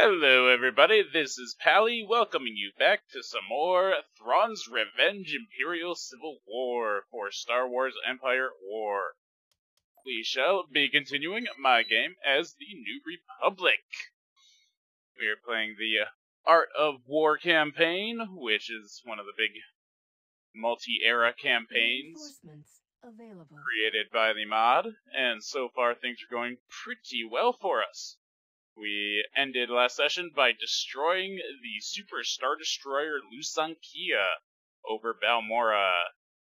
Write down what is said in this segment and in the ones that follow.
Hello, everybody. This is Pali welcoming you back to some more Thrawn's Revenge Imperial Civil War for Star Wars Empire War. We shall be continuing my game as the New Republic. We are playing the uh, Art of War campaign, which is one of the big multi-era campaigns available. created by the mod, and so far things are going pretty well for us. We ended last session by destroying the Super Star Destroyer Lusankya over Balmora.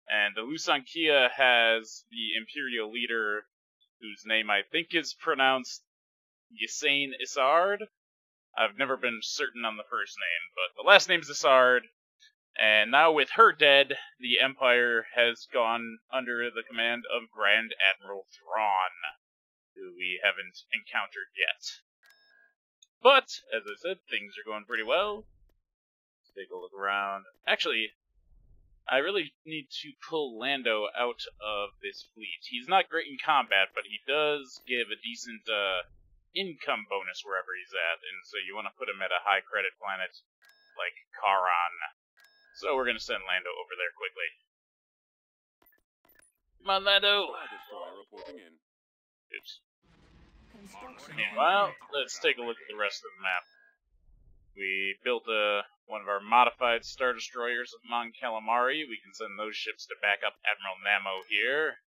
And the Lusankya has the Imperial leader, whose name I think is pronounced Ysanne Isard. I've never been certain on the first name, but the last name's Isard. And now with her dead, the Empire has gone under the command of Grand Admiral Thrawn, who we haven't encountered yet. But, as I said, things are going pretty well. Let's take a look around. Actually, I really need to pull Lando out of this fleet. He's not great in combat, but he does give a decent uh, income bonus wherever he's at, and so you want to put him at a high credit planet like Charon. So we're gonna send Lando over there quickly. Come on, Lando! Star Destroyer reporting in. Oops. Meanwhile, let's take a look at the rest of the map. We built uh, one of our modified Star Destroyers of Mon Calamari. We can send those ships to back up Admiral Namo here.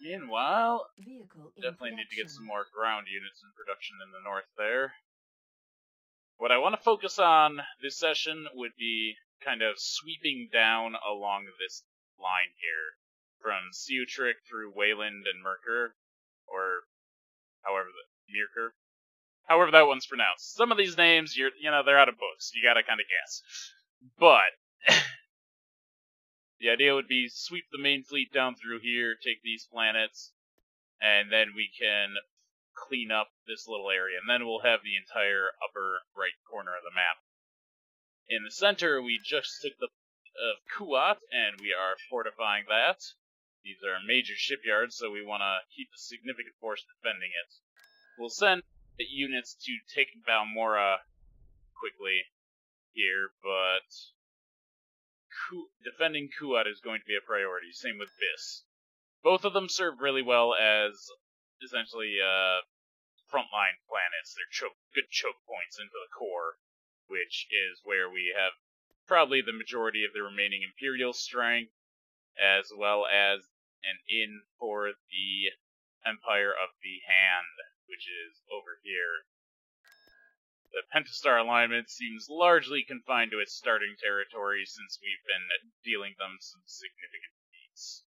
Meanwhile, Vehicle definitely need to get some more ground units in production in the north there. What I want to focus on this session would be kind of sweeping down along this line here, from Ciutric through Wayland and Merkur, or however the Mirkur, however that one's pronounced. Some of these names, you're you know they're out of books. You gotta kind of guess, but. The idea would be sweep the main fleet down through here, take these planets, and then we can clean up this little area, and then we'll have the entire upper right corner of the map. In the center, we just took the of Kuat, and we are fortifying that. These are major shipyards, so we want to keep a significant force defending it. We'll send units to take Balmora quickly here, but Ku- defending Kuat is going to be a priority. Same with Byss. Both of them serve really well as essentially uh, frontline planets. They're good choke points into the core, which is where we have probably the majority of the remaining Imperial strength, as well as an in for the Empire of the Hand, which is over here. The Pentastar alignment seems largely confined to its starting territory since we've been dealing them some significant beats.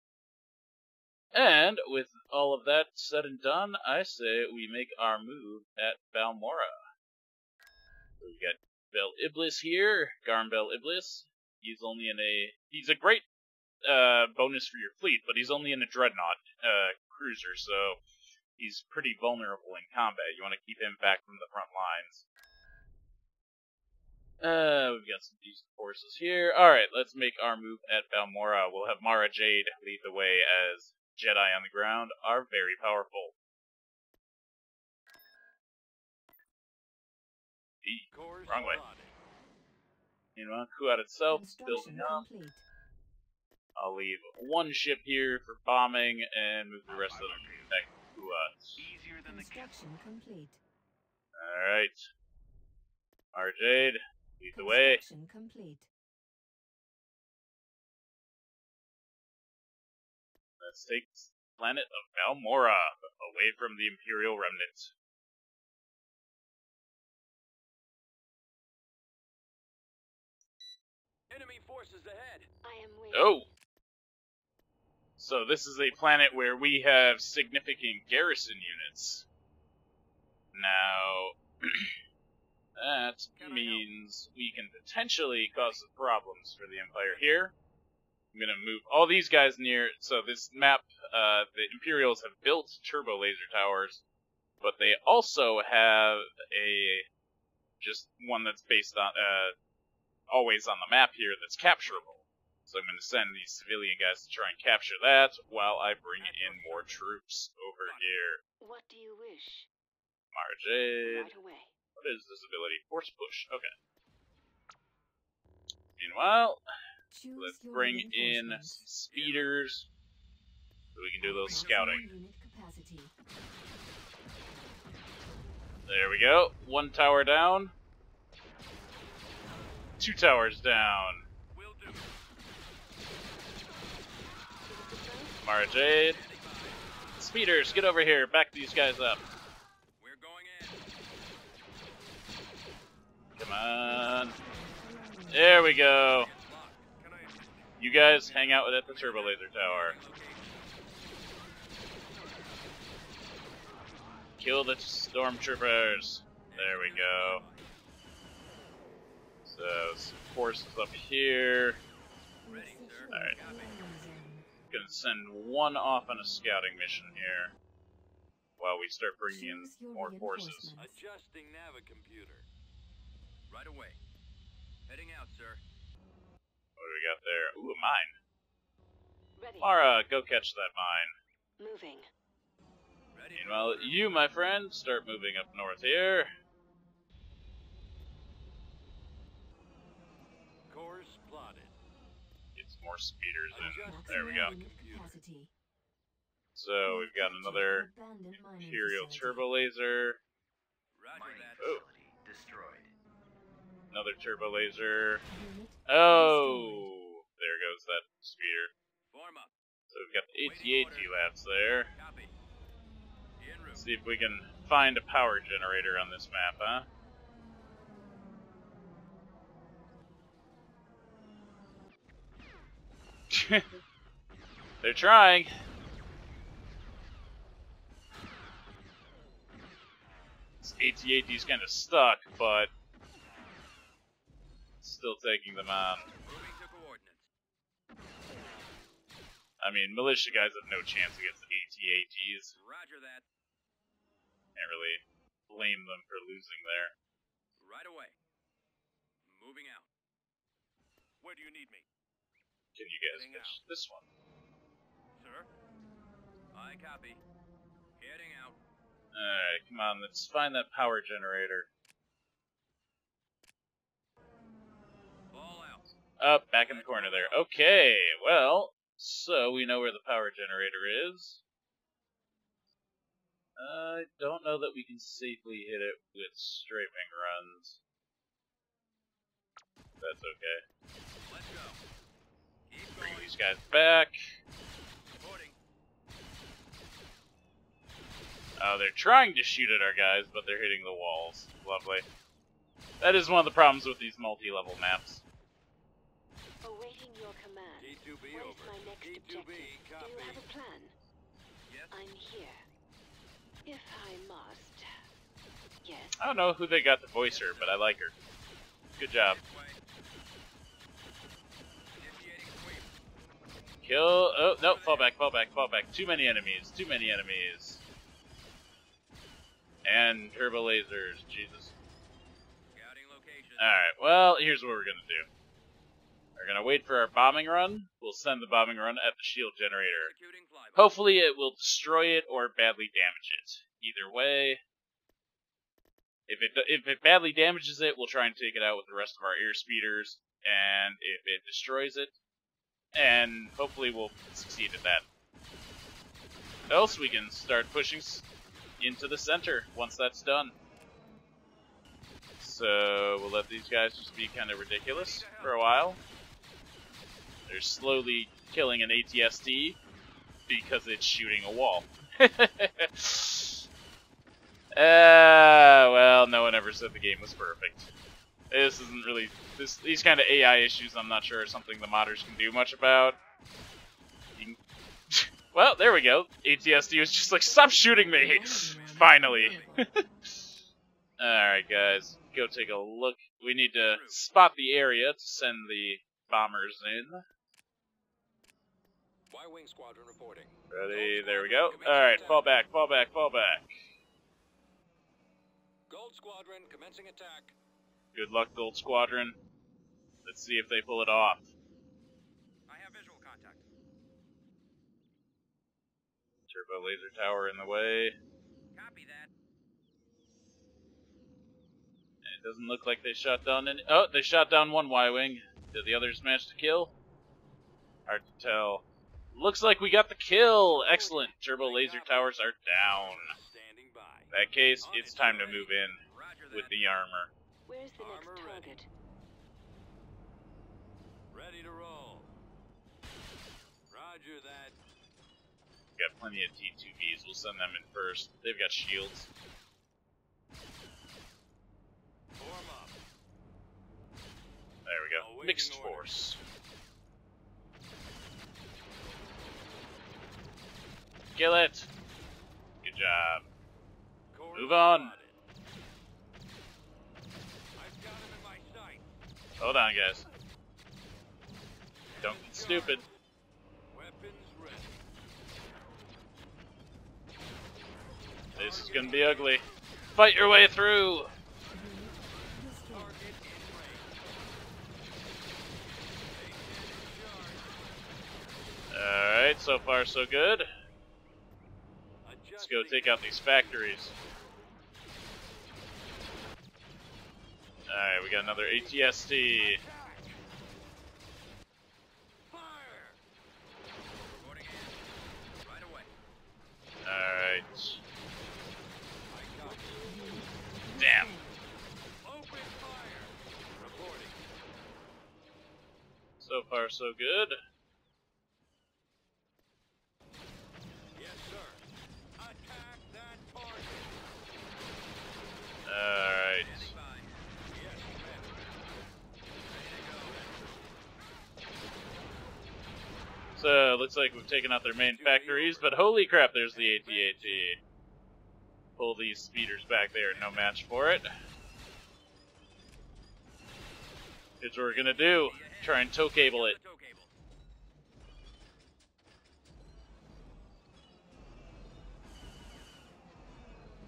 And with all of that said and done, I say we make our move at Balmora. We've got Bel Iblis here, Garm Bel Iblis. He's only in a he's a great uh, bonus for your fleet, but he's only in a dreadnought uh, cruiser, so he's pretty vulnerable in combat. You want to keep him back from the front lines. Uh, we've got some decent forces here. Alright, let's make our move at Balmora. We'll have Mara Jade lead the way as Jedi on the ground are very powerful. Eee, Wrong way. Meanwhile, Kuat itself building up. complete. I'll leave one ship here for bombing and move the rest of them back to us. Easier than the Construction complete. Alright. Mara Jade, lead the way. Construction complete. Let's take the planet of Balmora away from the Imperial Remnant. enemy forces ahead. I am waiting. Oh! So this is a planet where we have significant garrison units. Now, that Can I help? means we can potentially cause some problems for the Empire here. I'm gonna move all these guys near. So this map, uh, the Imperials have built turbo laser towers, but they also have a just one that's based on uh, always on the map here that's capturable. So I'm going to send these civilian guys to try and capture that while I bring in more troops over here. What do you wish? Mara Jade. Right away. What is this ability? Force push. Okay. Meanwhile, Choose let's bring in some speeders so we can do a little scouting. There we go. One tower down. Two towers down. Will do. Mara Jade. Speeders, get over here. Back these guys up. We're going in. Come on. There we go. Can I assist You guys hang out at the turbo laser tower. Kill the stormtroopers. There we go. So, some forces up here. Ready, Reset sir. your Alright. Landing zone. Gonna send one off on a scouting mission here. While we start bringing in more forces. reinforcements. Adjusting Navicomputer. Right away. Heading out, sir. What do we got there? Ooh, a mine. Ready. Mara, go catch that mine. Moving. Ready. Meanwhile, you, my friend, start moving up north here. More speeders in. There we go. Maximum unit capacity. So we've got another Abandoned Imperial facility. turbo laser, Oh. destroyed. another turbo laser. Oh, there goes that speeder. So we've got the AT-AT labs there. Copy. En route. See if we can find a power generator on this map, huh? They're trying. This AT-AT's kind of stuck, but still taking them on. Moving to coordinates. I mean, militia guys have no chance against AT-ATs. Roger that. Can't really blame them for losing there. Right away. Moving out. Where do you need me? Can you guys Heading catch this one? Sir? I copy. Heading out. Alright, come on, let's find that power generator. Ball out. Up, back in the corner there. Okay, well, so we know where the power generator is. I don't know that we can safely hit it with strafing runs. That's okay. Let's go. Keep Bring these guys back. Reporting. Uh, they're trying to shoot at our guys, but they're hitting the walls. Lovely. That is one of the problems with these multi-level maps. Awaiting your command. T2B What is over. my next T2B, objective? Do you have a plan? Yes. I'm here. If I must. Yes. I don't know who they got to voice her, but I like her. Good job. This way. Initiating sweep. Kill. Oh, no. Fall back, fall back, fall back. Too many enemies. Too many enemies. And turbo lasers. Jesus. Alright, well, here's what we're gonna do. We're gonna wait for our bombing run. We'll send the bombing run at the shield generator. Hopefully, it will destroy it or badly damage it. Either way. If it if it badly damages it, we'll try and take it out with the rest of our air speeders. And if it destroys it, and hopefully we'll succeed at that. Else we can start pushing into the center once that's done. So we'll let these guys just be kind of ridiculous for a while. They're slowly killing an ATSD because it's shooting a wall. Ah, well, no one ever said the game was perfect. This isn't really this these kind of AI issues. I'm not sure are something the modders can do much about. Can- well, there we go. ATSD was just like, stop shooting me. Finally. All right, guys, go take a look. We need to spot the area to send the bombers in. Y-wing squadron reporting. Ready? There we go. All right, fall back, fall back, fall back. Gold squadron commencing attack. Good luck, Gold Squadron. Let's see if they pull it off. I have visual contact. Turbo laser tower in the way. Copy that. It doesn't look like they shot down any. Oh, they shot down one Y wing. Did the others manage to kill? Hard to tell. Looks like we got the kill. Excellent. Turbo laser towers are down. Standing by. In that case, it's time to move in with the armor. Where's the next Armor ready. target? Ready to roll. Roger that. We Got plenty of T2Bs. We'll send them in first. They've got shields. Form up. There we go. Awaiting Mixed orders. force. Kill it. Good job. Move on. spotted. I've got him in my sight. Hold on, guys. Don't get stupid. This is gonna be ugly. Fight your way through. Alright, so far so good. Let's go take out these factories. Alright, we got another. Right away. Alright. Damn. So far so good. Yes, sir. Attack that target. Alright. Standing by. Yes, commander. Ready to So, looks like we've taken out their main factories, but holy crap, there's the AT-AT. Pull these speeders back there, no match for it. Here's what we're gonna do. Try and tow cable it.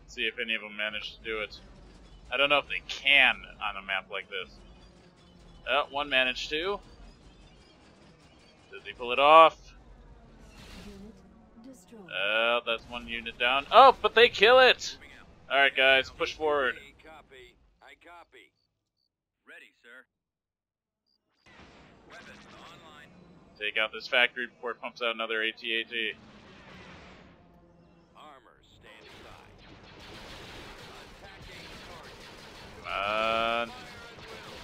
See if any of them manage to do it. I don't know if they can on a map like this. Oh, one managed to. He pull it off? Oh, that's one unit down. Oh, but they kill it! Alright, guys, push forward. Copy. I copy. Ready, sir. Weapons online. Take out this factory before it pumps out another AT-AT. Armor standing by. Come on. Fire at will.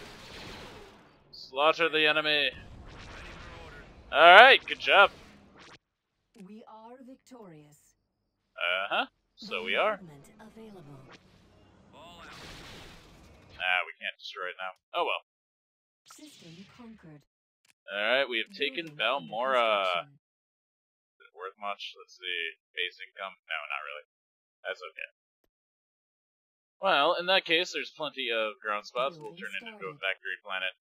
Slaughter the enemy. Orders. Alright, good job. We are victorious. Uh-huh. So we are. Available. Ball out. Ah, we can't destroy it now. Oh well. System conquered. Alright, we have taken Balmora. Is it worth much? Let's see. Base income? No, not really. That's okay. Well, in that case, there's plenty of ground spots. We'll turn it into a factory planet.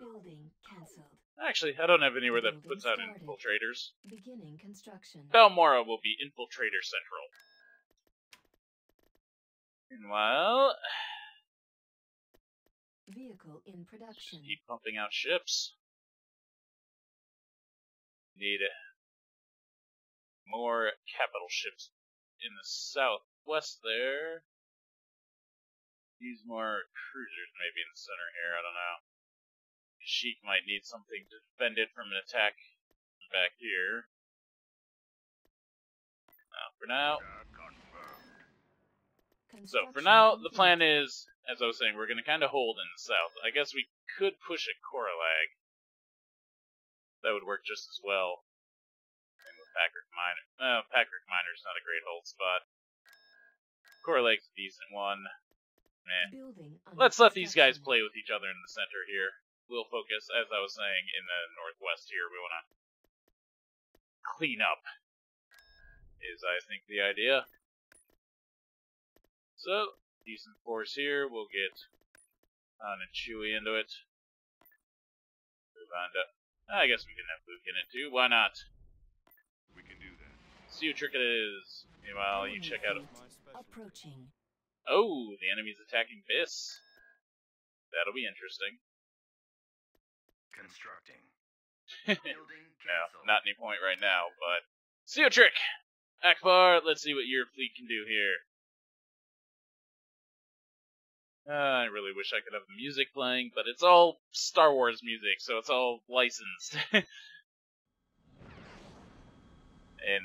Building cancelled. Actually, I don't have anywhere that Building puts out started. infiltrators. Beginning construction. Balmora will be Infiltrator Central. Meanwhile, Vehicle in production. keep pumping out ships. Need more capital ships in the southwest there. Use more cruisers maybe in the center here, I don't know. Sheik might need something to defend it from an attack back here. For now, so for now, the plan is, as I was saying, we're going to kind of hold in the south. I guess we could push at Coralag. That would work just as well. And with Pakrik Minor. Uh, Pakrik Minor's not a great hold spot. Coralag's a decent one. Meh. Let's let these guys play with each other in the center here. We'll focus, as I was saying, in the northwest here. We want to clean up, is I think the idea. So, decent force here. We'll get Han and Chewie into it. Move on to. I guess we can have Luke in it too. Why not? We can do that. See what trick it is. Meanwhile, you check out. Approaching. Oh, the enemy's attacking Byss. That'll be interesting. Constructing. no, Building cancel. not any point right now, but see a trick. Ackbar, let's see what your fleet can do here. Uh, I really wish I could have the music playing, but it's all Star Wars music, so it's all licensed. and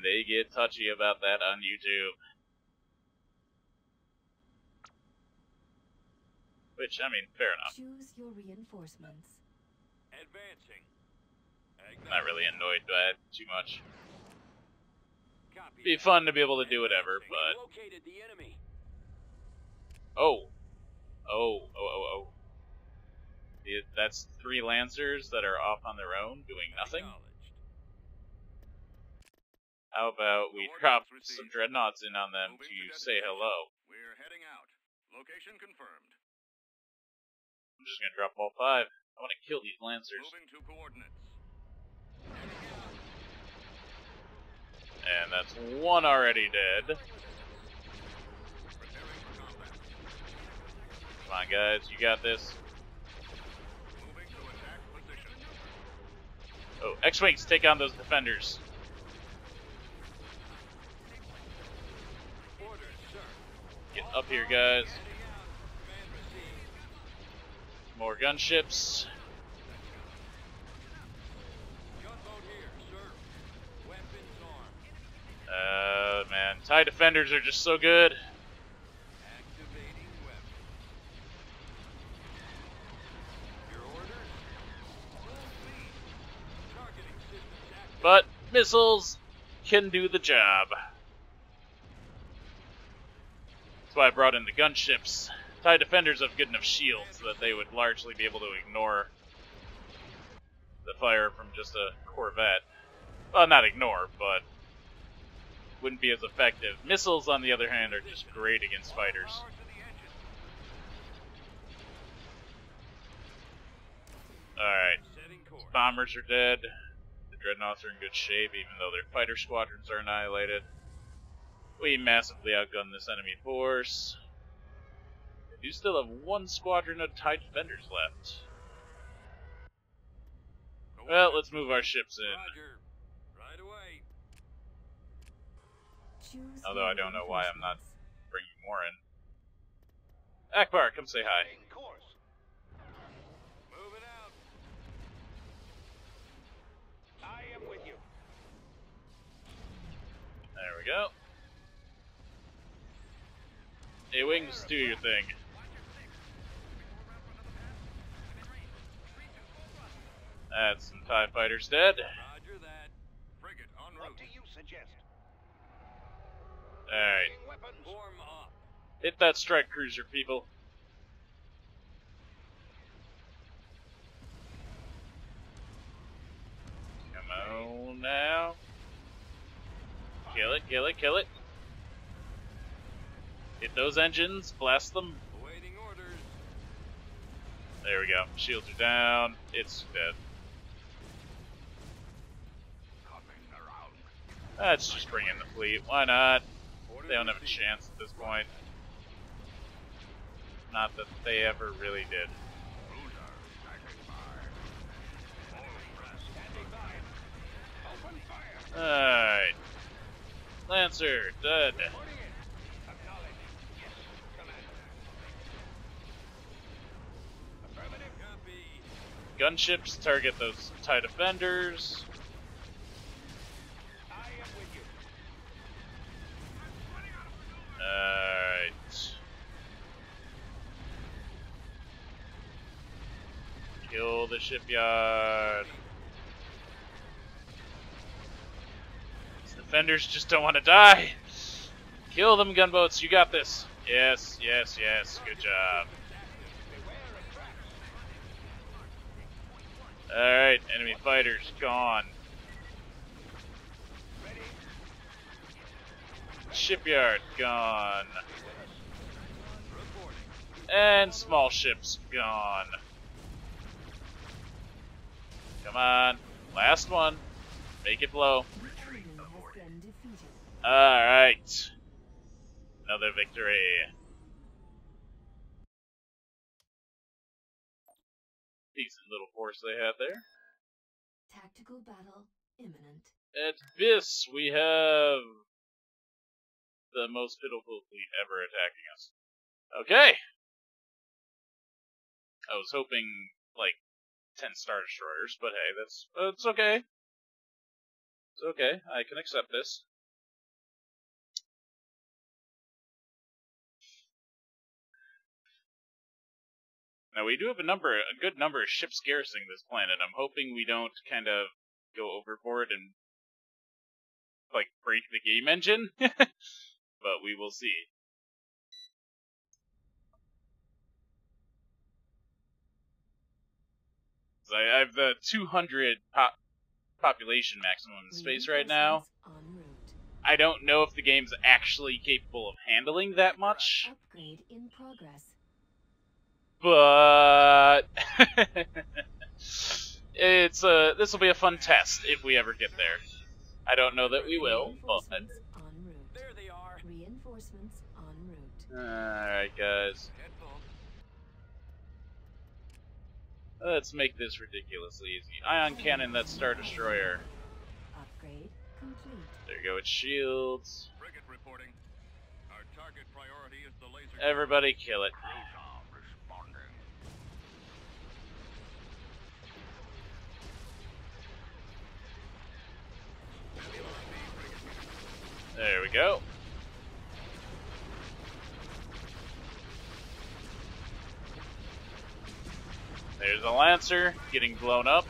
they get touchy about that on YouTube. Which, I mean, fair enough. Choose your reinforcements. Advancing. I'm not really annoyed by it too much. Copy Be fun to be able to do whatever, but located the enemy. oh, oh, oh, oh, oh. It, that's three lancers that are off on their own doing nothing. How about we drop some dreadnoughts in on them to to say hello? We're heading out. Location confirmed. I'm just gonna drop all five. I want to kill these lancers. Moving to coordinates. And that's one already dead. Preparing for combat. Come on, guys, you got this. Moving to attack position. Oh, X-wings, take on those defenders. Get up here, guys. More gunships. Uh, man, TIE defenders are just so good. But missiles can do the job. That's why I brought in the gunships. TIE defenders have good enough shields that they would largely be able to ignore the fire from just a Corvette. Well, not ignore, but wouldn't be as effective. Missiles, on the other hand, are just great against fighters. Alright, bombers are dead. The dreadnoughts are in good shape, even though their fighter squadrons are annihilated. We massively outgun this enemy force. We do still have one squadron of TIE defenders left. Well, let's move our ships in. Right away. Although I don't know why I'm not- Bringing more in. Ackbar, come say hi. course. Moving out. I am with you. There we go. Hey, Wings, do your thing. That's some TIE fighters dead. Roger that. Frigate en route. What do you suggest? Alright, Weapons. Form up. hit that strike cruiser, people. Come on now. Kill it, kill it, kill it. Hit those engines, blast them. Awaiting orders. There we go. Shields are down. It's dead. Let's just bring in the fleet. Why not? They don't have a chance at this point. Not that they ever really did. Alright. Lancer, dead. Gunships target those TIE defenders. I am with you. Alright. Kill the shipyard. These defenders just don't want to die. Kill them, gunboats. You got this. Yes, yes, yes. Good job. Alright, enemy fighters gone. Ready. Shipyard gone. And small ships gone. Come on. Last one. Make it blow. The enemy has been defeated. Alright. Another victory. Decent little force they had there. Tactical battle imminent. At this, we have the most pitiful fleet ever attacking us. Okay. I was hoping like ten star destroyers, but hey, that's that's okay. It's okay. I can accept this. Now we do have a number, a good number of ships garrisoning this planet. I'm hoping we don't kind of go overboard and like break the game engine, but we will see. So I, have the 200 pop, population maximum in space right now. Reinforcements En route. I don't know if the game's actually capable of handling that much, Upgrade in progress. but it's uh this will be a fun test if we ever get there. I don't know that we will, but Reinforcements en route. There they are. Reinforcements en route. Alright guys. Let's make this ridiculously easy. Ion cannon that Star Destroyer. Upgrade complete. There you go, its shields. Frigate reporting. Our target priority is the laser. Everybody kill it. There we go. There's a Lancer getting blown up.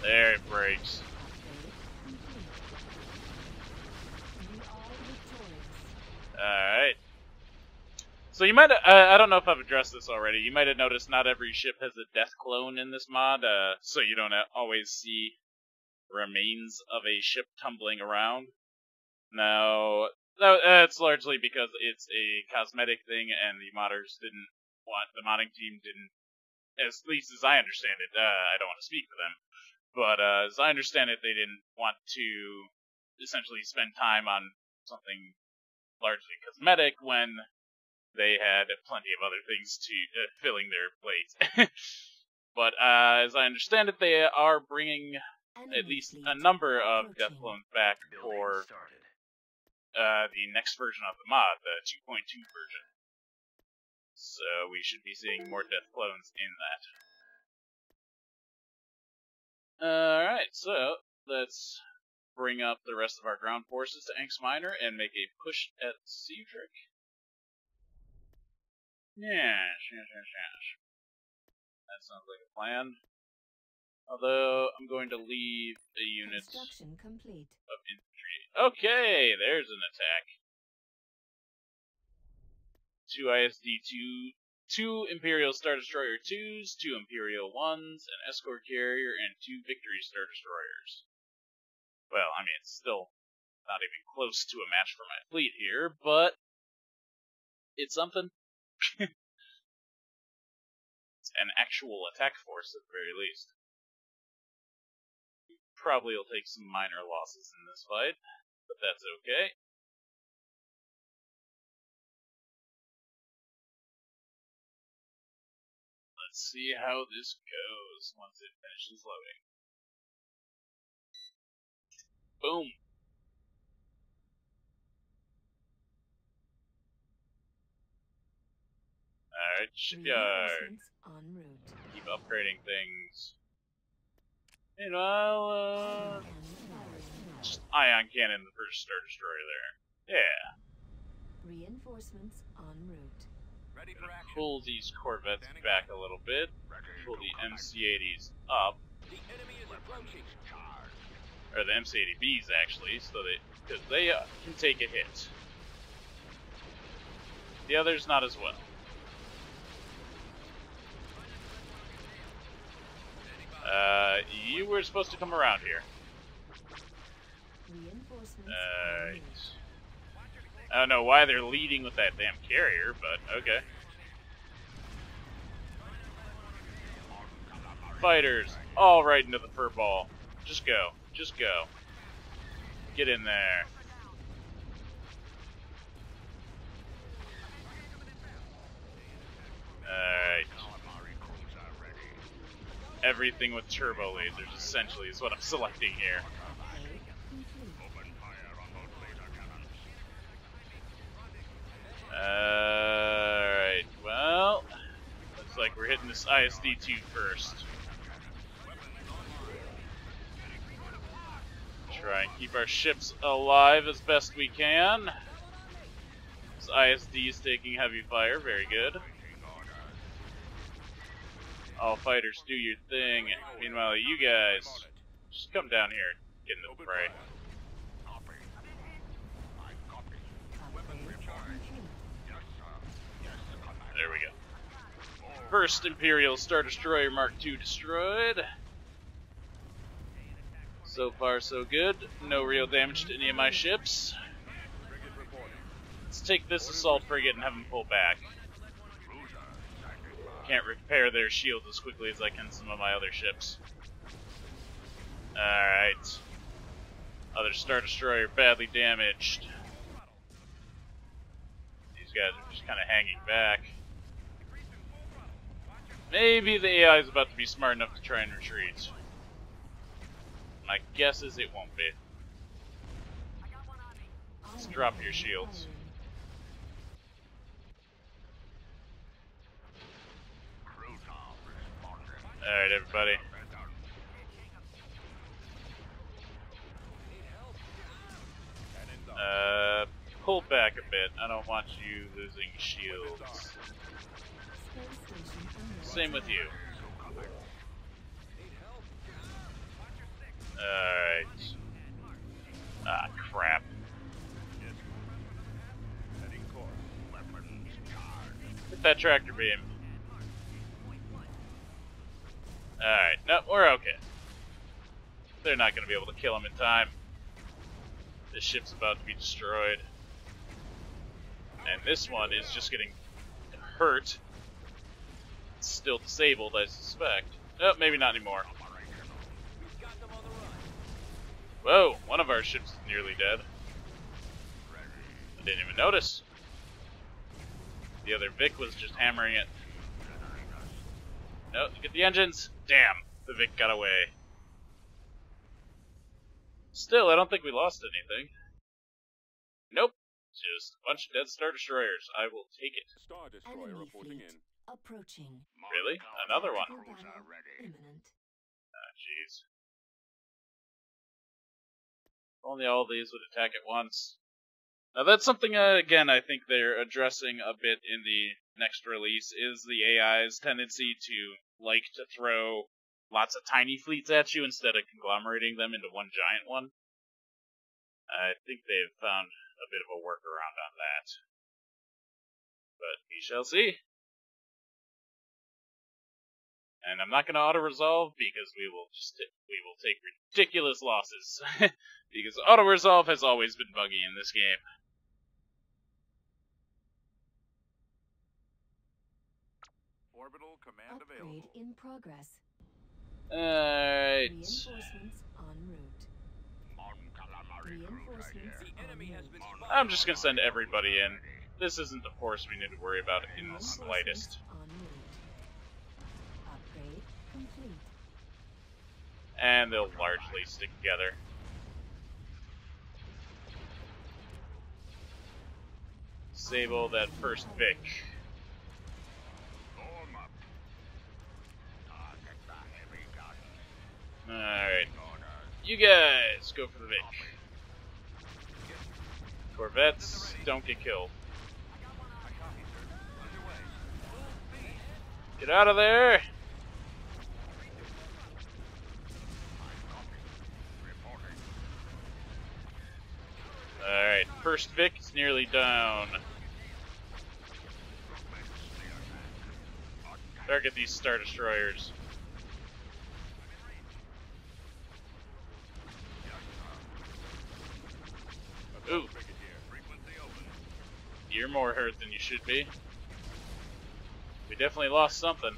There it breaks. Alright. So you might, uh, I don't know if I've addressed this already, you might have noticed not every ship has a death clone in this mod, uh, so you don't always see remains of a ship tumbling around. Now, that's largely because it's a cosmetic thing and the modders didn't want, the modding team didn't, as least as I understand it, uh, I don't want to speak for them, but uh, as I understand it, they didn't want to essentially spend time on something largely cosmetic when they had plenty of other things to uh, filling their plates. but uh, as I understand it, they are bringing at least a number of approaching. death clones back for uh, the next version of the mod, the 2.2 version. So we should be seeing more death clones in that. Alright, so let's bring up the rest of our ground forces to Anx Minor and make a push at Cedric. Yes, yes, yes, yes. That sounds like a plan. Although, I'm going to leave a unit Construction complete. of infantry. Okay, there's an attack. Two ISD two, two Imperial Star Destroyer twos, two Imperial ones, an escort carrier, and two Victory Star Destroyers. Well, I mean, it's still not even close to a match for my fleet here, but it's something. it's an actual attack force at the very least. Probably will take some minor losses in this fight, but that's okay. Let's see how this goes once it finishes loading. Boom. Alright, shipyard. Reinforcements en route. Keep upgrading things. Meanwhile, uh, just ion cannon the first Star Destroyer there. Yeah. Reinforcements en route. Ready for action. Pull these Corvettes back a little bit. Pull the MC-80s up, The enemy is approaching. or the MC-80Bs actually, so they because they uh, can take a hit. The others not as well. Uh, you were supposed to come around here. Reinforcements en Alright. route. I don't know why they're leading with that damn carrier, but okay. Fighters, all right into the fur ball. Just go. Just go. Get in there. Alright. Everything with turbo lasers, essentially, is what I'm selecting here. Upgrade complete. Alright, well, looks like we're hitting this ISD-2 first. Try and keep our ships alive as best we can. This ISD is taking heavy fire, very good. All fighters do your thing. Meanwhile, you guys, just come down here, get into the fray. There we go. First Imperial Star Destroyer Mark II destroyed. So far, so good. No real damage to any of my ships. Let's take this assault frigate and have them pull back. Can't repair their shields as quickly as I can some of my other ships. Alright. Other Star Destroyer badly damaged. These guys are just kind of hanging back. Maybe the AI is about to be smart enough to try and retreat. My guess is it won't be. Let's drop your shields. Alright, everybody. Uh, pull back a bit. I don't want you losing shields. Same with you. Alright. Ah, crap. Hit that tractor beam. Alright, no, we're okay. They're not going to be able to kill him in time. This ship's about to be destroyed. And this one is just getting hurt. It's still disabled, I suspect. Oh, maybe not anymore. Whoa, one of our ships is nearly dead. I didn't even notice. The other Vic was just hammering it. No, get the engines! Damn, the Vic got away. Still, I don't think we lost anything. Nope, just a bunch of dead Star Destroyers. I will take it. Star Destroyer reporting in. Approaching. Really? Another one? Imminent. Ah, jeez. Only all these would attack at once. Now that's something, uh, again, I think they're addressing a bit in the next release, is the AI's tendency to like to throw lots of tiny fleets at you instead of conglomerating them into one giant one. I think they've found a bit of a workaround on that. But we shall see. And I'm not going to auto resolve because we will just we will take ridiculous losses because auto resolve has always been buggy in this game. Orbital command Upgrade available. in progress. Alright. Reinforcements en route. Mon Reinforcements here. The enemy has been Mon spotted. I'm just gonna send everybody in. This isn't the force we need to worry about in the slightest. Reinforcements en route. Upgrade complete. And they'll largely stick together. Disable that first Vic. Alright. You guys go for the Vic. Corvettes, don't get killed. Get out of there! Reporting. Alright, first Vic is nearly down. Target these Star Destroyers. Ooh, you're more hurt than you should be. We definitely lost something.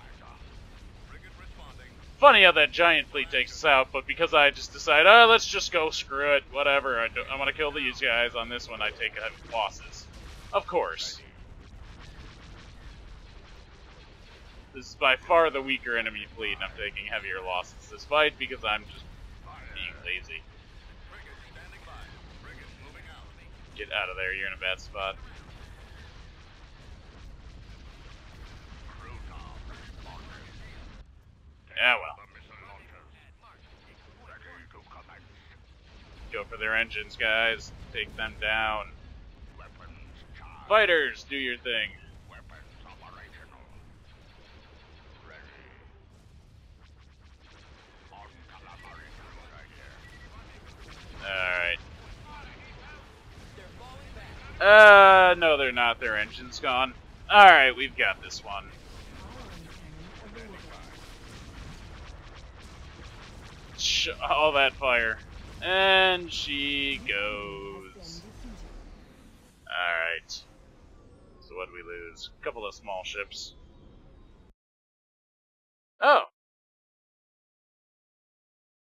Funny how that giant fleet takes us out, but because I just decide, oh, let's just go, screw it, whatever, I, I want to kill these guys, on this one I take losses. Of course. This is by far the weaker enemy fleet, and I'm taking heavier losses this fight because I'm just being lazy. Get out of there, you're in a bad spot. Yeah, well. Go for their engines, guys. Take them down. Fighters, do your thing. Alright. Uh, no, they're not. Their engine's gone. Alright, we've got this one. Ion cannon available. Sh- all that fire. And she goes. Alright. So what do we lose? A couple of small ships. Oh!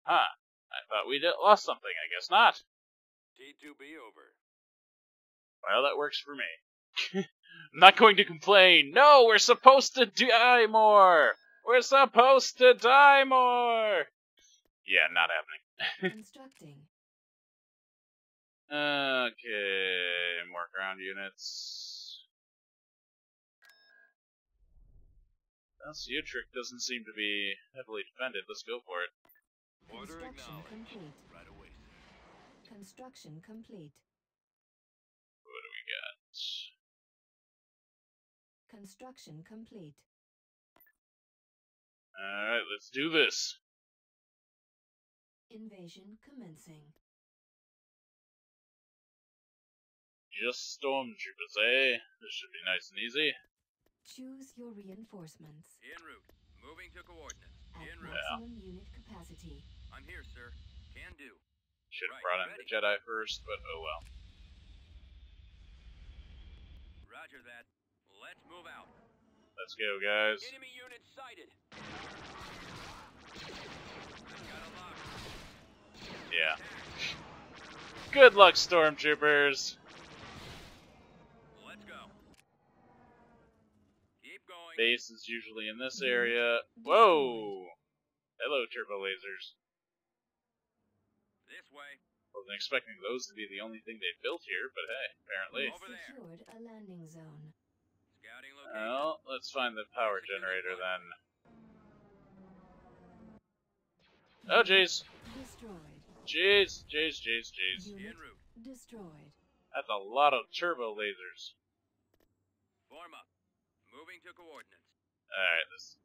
Huh. I thought we'd lost something. I guess not. T2B over. Well, that works for me. I'm not going to complain. No, we're supposed to die more! We're supposed to die more! Yeah, not happening. Constructing. Okay, more ground units. Well, Trick doesn't seem to be heavily defended. Let's go for it. Order Construction acknowledged. complete. Right away, sir. Construction complete. What do we got? Construction complete. Alright, let's do this. Invasion commencing. Just stormtroopers, eh? This should be nice and easy. Choose your reinforcements. En route. Moving to coordinates. At En route. maximum unit capacity. I'm here, sir. Can do. Should have Right, brought in the ready. Jedi first, but oh well. Roger that. Let's move out. Let's go, guys. Enemy unit sighted. I've got a lock. Yeah. Good luck, stormtroopers. Let's go. Keep going. Base is usually in this area. Whoa! Hello, turbo lasers. This way. Wasn't expecting those to be the only thing they built here, but hey, apparently. Over there. Secured a landing zone. Scouting location. Well, let's find the power generator then. Oh, jeez. Destroyed. Jeez, jeez, jeez, jeez. Unit En destroyed. That's a lot of turbo lasers. Form up. Moving to coordinates. Alright, let's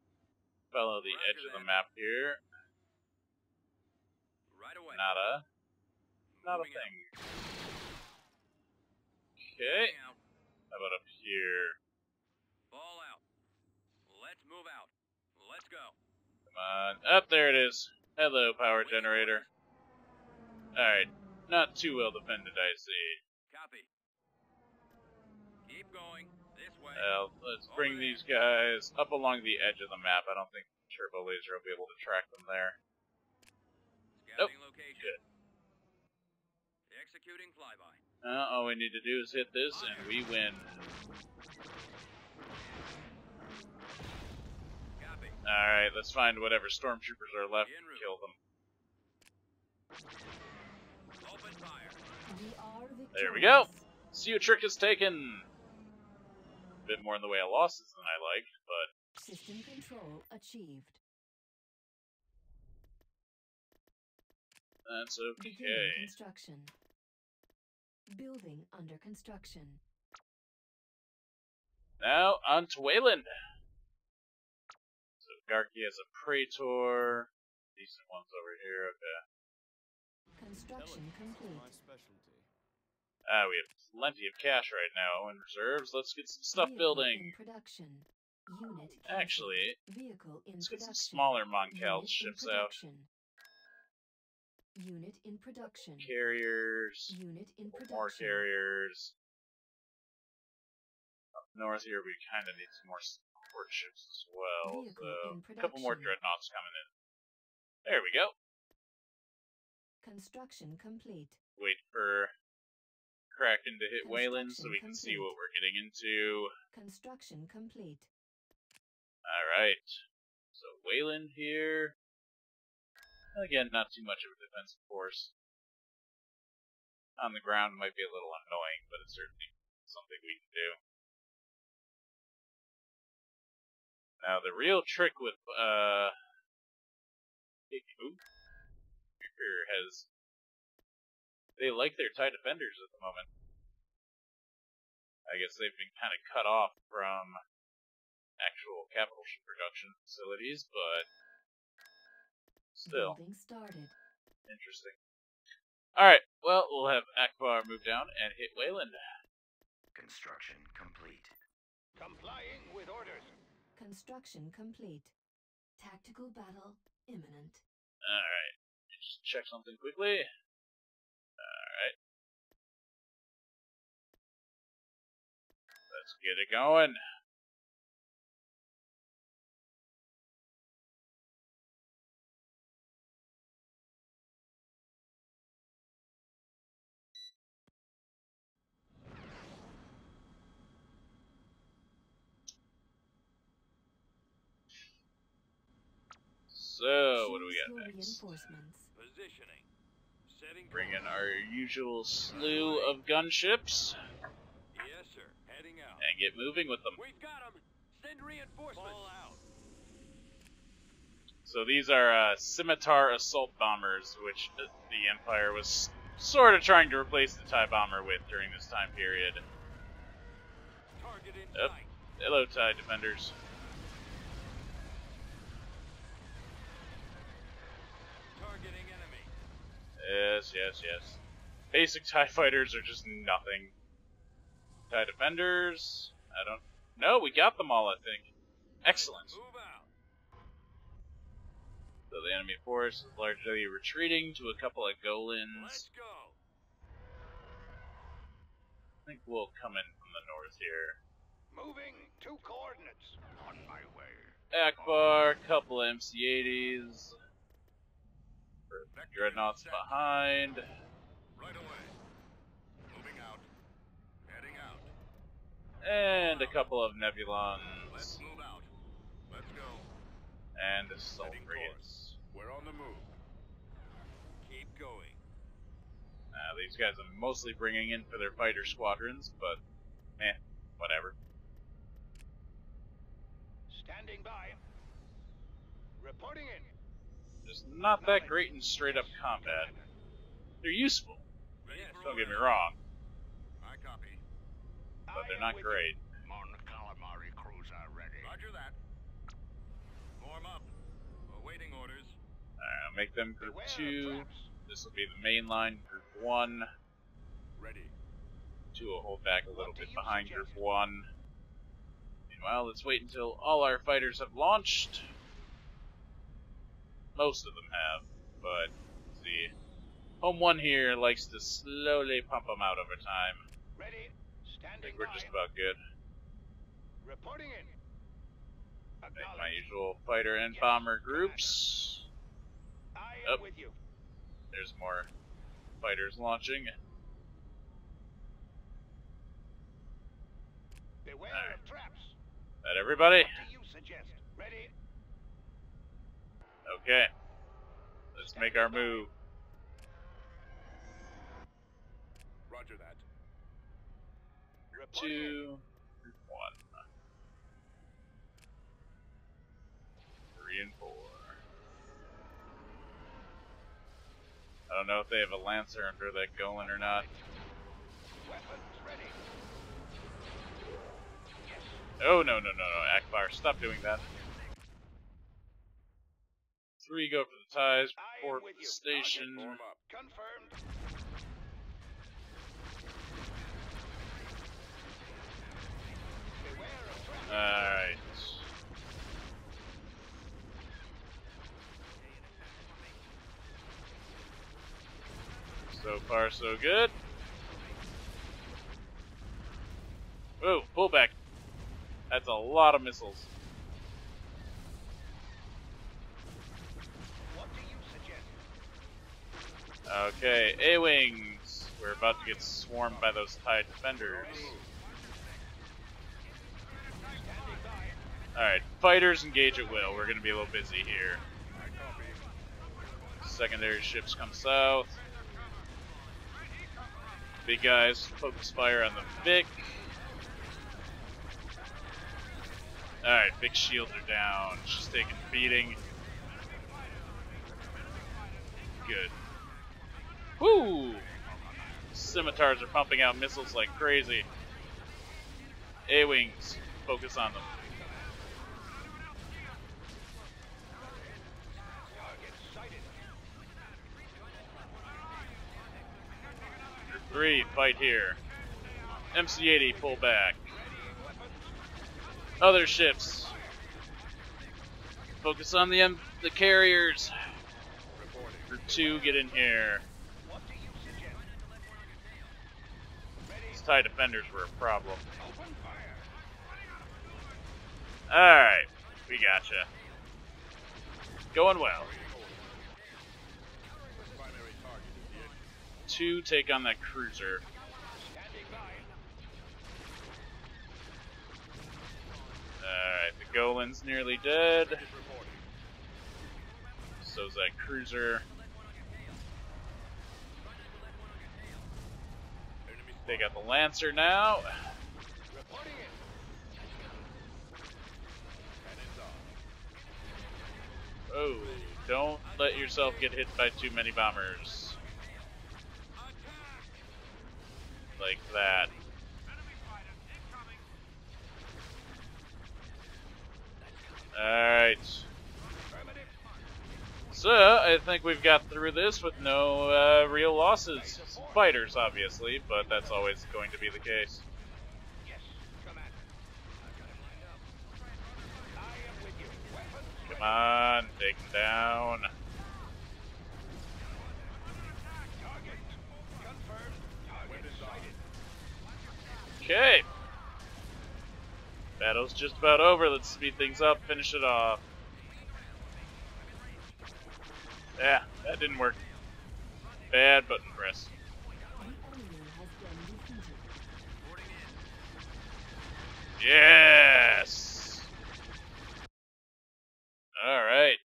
follow the Roger edge of the that. map here. Right away. Not a, not a Moving out. thing. Okay, how about up here? Ball out. Let's move out. Let's go. Come on. Up there it is. Hello, power generator. Alright. Not too well defended, I see. Copy. Keep going. This way. Well, let's bring these guys up along the edge of the map. I don't think Turbo Laser will be able to track them there. Scouting location. Good. Executing flyby. Uh, all we need to do is hit this, and we win. Copy. Alright, let's find whatever stormtroopers are left and kill them. Open fire. We are victorious. There we go. Ciutric is taken! A bit more in the way of losses than I like, but System control achieved. that's Beginning okay. construction. Building under construction. Now, on to Wayland! So, Garqi has a Praetor. Decent ones over here, okay. Construction complete. Ah, we have plenty of cash right now in reserves. Let's get some stuff Vehicle building. In production. Unit. Actually, Vehicle in let's get some smaller Mon Cal ships out. Unit in production. Carriers. Unit in production. More carriers. Up north here, we kind of need some more support ships as well. So, a couple more dreadnoughts coming in. There we go. Construction complete. Wait for Kraken to hit Wayland so we can see what we're getting into. Construction complete. Alright. So Wayland here. Again, not too much of a defensive force. On the ground might be a little annoying, but it's certainly something we can do. Now the real trick with uh Ooh. Has. They like their TIE defenders at the moment. I guess they've been kind of cut off from actual capital ship production facilities, but still started. interesting. Alright, well, we'll have Ackbar move down and hit Wayland. Construction complete. Complying with orders. Construction complete. Tactical battle imminent. Alright, just check something quickly. Alright. Let's get it going. So, what do we got next? Positioning. Setting Bring in our usual slew of gunships Yes, sir. Heading out. and get moving with them. We've got 'em. Send reinforcements. Fall out. So these are uh, scimitar assault bombers, which uh, the Empire was sort of trying to replace the TIE bomber with during this time period. Target in Yep. sight. Hello, TIE defenders. Targeting enemy. Yes, yes, yes. Basic TIE fighters are just nothing. TIE defenders, I don't. No, we got them all, I think. Excellent. So the enemy force is largely retreating to a couple of Golans. Let's go. I think we'll come in from the north here. Moving to coordinates. On my way. Ackbar, couple MC-80s. Vector Dreadnoughts behind. Right away. Moving out. Heading out. And a couple of Let's Nebulons. move out. Let's go. And assault Setting. We're on the move. Keep going. Uh, these guys I'm mostly bringing in for their fighter squadrons, but eh, whatever. Standing by. Reporting in. Just not that great in straight up combat. They're useful, Ready don't get me wrong, I copy. but they're not with great. Mon calamari cruiser ready. Roger that. Form up. Awaiting orders. Alright, I'll make them group Beware 2. This will be the main line, group 1. Ready. 2 will hold back a little What bit behind suggest? group 1. Meanwhile, let's wait until all our fighters have launched. Most of them have, but see. Home 1 here likes to slowly pump them out over time. Ready. I Standing think we're just about good. Reporting in. Make my usual fighter and bomber groups. I am Up. with you. There's more fighters launching. Beware Alright. of traps. That everybody? What do you suggest? Ready. Okay. Let's make our move. Roger that. Two, one. Three and four. I don't know if they have a lancer under that going or not. Weapons ready. Yes. Oh no no no no, Ackbar, stop doing that. Three go for the ties, I four am for the station. Form. Confirmed. Beware of traps. Alright. So far, so good. Whoa, pull back. That's a lot of missiles. What do you suggest? Okay, A-Wings. We're about to get swarmed by those TIE defenders. Alright, fighters engage at will. We're gonna be a little busy here. Secondary ships come south. Big guys focus fire on the Vic. Alright, Vic shields are down. She's taking beating. good. Woo! Scimitars are pumping out missiles like crazy. A-wings, focus on them. Three, fight here. MC-80, pull back. Other ships, focus on the M the carriers. Group two, get in here. These defenders were a problem. Alright, we gotcha. Going well. Two take on that cruiser. Alright, the Golan's nearly dead. So's that cruiser. They got the Lancer now. Oh, don't let yourself get hit by too many bombers. Like that. Alright. So, I think we've got through this with no uh, real losses. Fighters, obviously, but that's always going to be the case. Come on, take him down. Okay. Battle's just about over. Let's speed things up, finish it off. Yeah, that didn't work. Bad button press. The enemy has been defeated. Yes! Alright.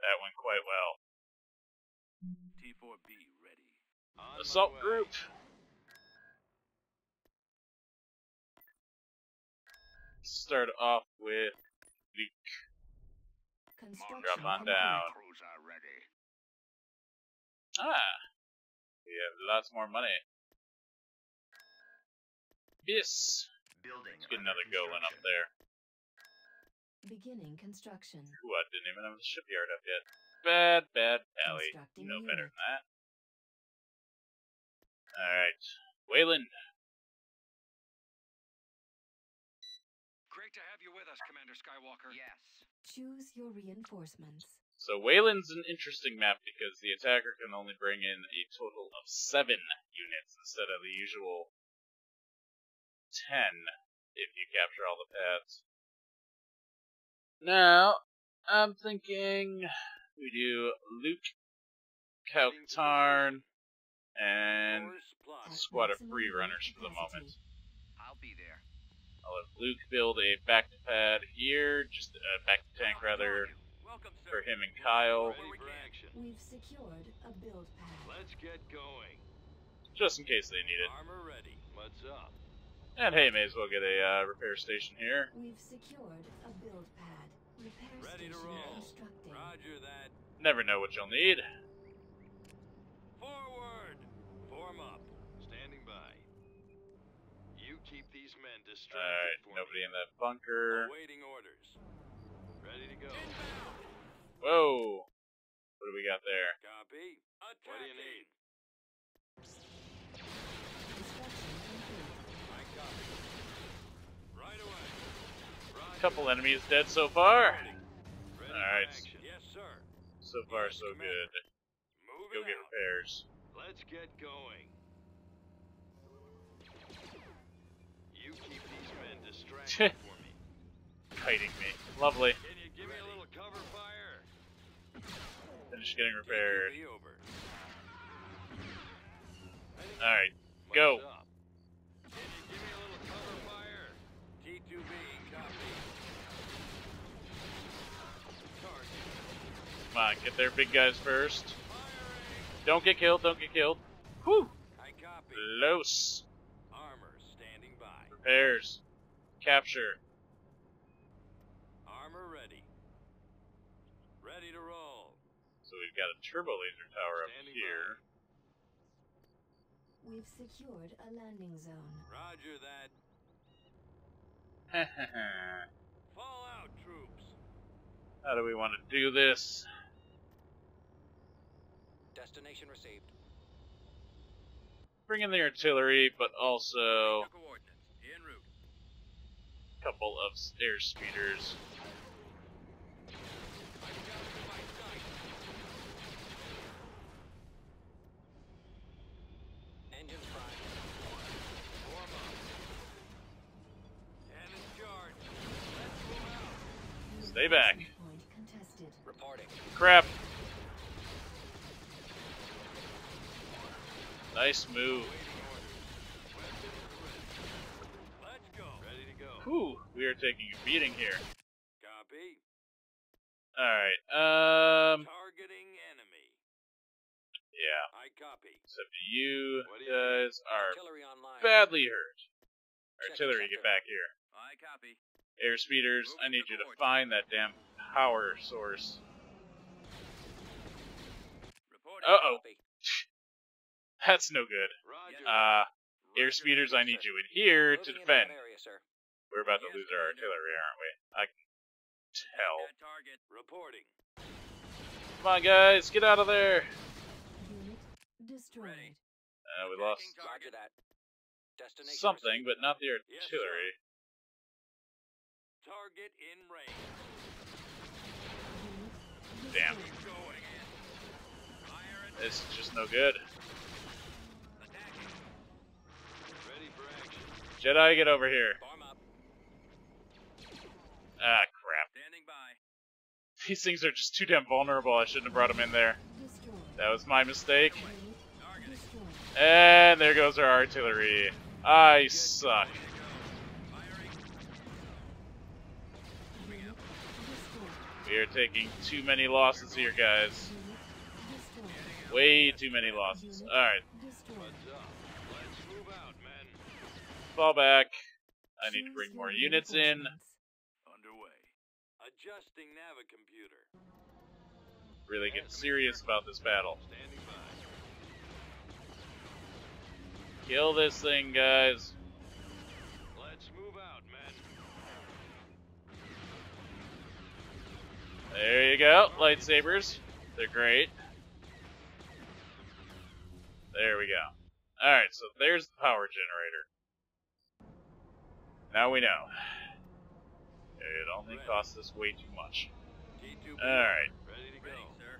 That went quite well. T4B ready. Assault group. Start off with Luke. Construction Drop on down. Ready. Ah, we have lots more money. Yes. Building. Let's get another going up there. Beginning construction. Ooh, I didn't even have the shipyard up yet. Bad, bad Pali. Constructing No unit. better than that. Alright. Wayland. Great to have you with us, Commander Skywalker. Yes. Choose your reinforcements. So Wayland's an interesting map because the attacker can only bring in a total of seven units instead of the usual ten if you capture all the pads. Now, I'm thinking we do Luke, Katarn, and Ore squad of free runners for the moment. capacity. I'll be there. I'll have Luke build a back to pad here, just a back to tank rather, Welcome, for him and Kyle, Ready for action. We've secured a build pad. Let's get going. just in case they need it. Armor ready. What's up? And hey, may as well get a uh, repair station here. We've secured a build pad. Repair Ready to station roll. constructing. Roger that. Never know what you'll need. Forward. Form up. Standing by. You keep these men distracted Alright, nobody me. in that bunker. Awaiting orders. Ready to go. Whoa! What do we got there? Copy. Attacking. What do you need? Construction. I copy. Right away. Roger. Couple enemies dead so far. Ready. Ready for Alright. action. Yes, sir. So far, so good. Move Go get out. repairs. Let's get going. For me. Kiting me. Lovely. Can you give me a little cover fire? Finish getting repaired. Alright, go. Can you give me a little cover fire? T2B, copy. Come on, get their big guys first. Don't get killed, don't get killed. Whew! Close. Armor standing by. Repairs. Capture. Armor ready. Ready to roll. So we've got a turbo laser tower up Standing here. We've secured a landing zone. Roger that. How Fall out, troops. How do we want to do this? Destination received. Bring in the artillery, but also The coordinates. En route. a couple of air speeders. Engines prime. Form up. Cannon charge. Let's move out. Stay back. Reporting. Crap. Nice move. Whew, we are taking a beating here. Copy. Alright, um, Targeting enemy. yeah. I copy. Except you guys are badly hurt. Artillery, get back here. I copy. Air speeders, I need you to find that damn power source. Uh-oh. That's no good. Uh, air speeders. I need you in here to defend. That area, sir. We're about to Yes, lose our artillery, aren't we? I can tell. Target. Reporting. Come on, guys, get out of there! Unit destroyed. Ready. Uh, we lost Attacking Roger target. that. Destination something, but not the Yes, artillery. Target in range. Damn. destroyed. Going in. Fire and This is just no good. attacking. Ready for action. Jedi, get over here. Form up. Ah, crap. Standing by. These things are just too damn vulnerable. I shouldn't have brought them in there. That was my mistake. And there goes our artillery. I suck. We are taking too many losses here, guys. Way too many losses. Alright, fall back. I need to bring more units in. Reinforcements. Underway. Adjusting navicomputer. Really get serious about this battle. Kill this thing, guys. Let's move out, men. There you go. Lightsabers. They're great. There we go. Alright, so there's the power generator. Now we know. It only costs us way too much. T2B. Alright. Ready to Ready, go. sir.